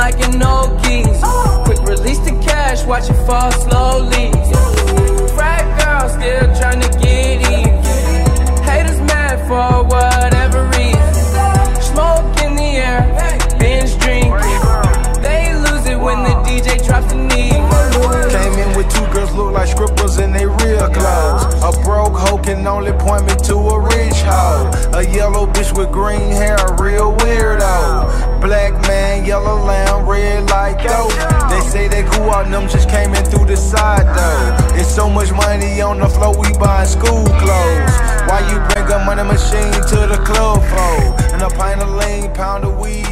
like an old keys. Quick release the cash, watch it fall slowly. Frat girl still tryna get even. Haters mad for whatever reason. Smoke in the air, binge drinking. They lose it when the DJ drops the knee. Came in with two girls look like scribbles in they real clothes. A broke hoe can only point me to a rich hoe. A yellow bitch with green hair, a real man, yellow lamb, red like dope. They say they cool out, them just came in through the side though. It's so much money on the floor, we buying school clothes. Why you bring a money machine to the club for? And a pint of lean, pound of weed.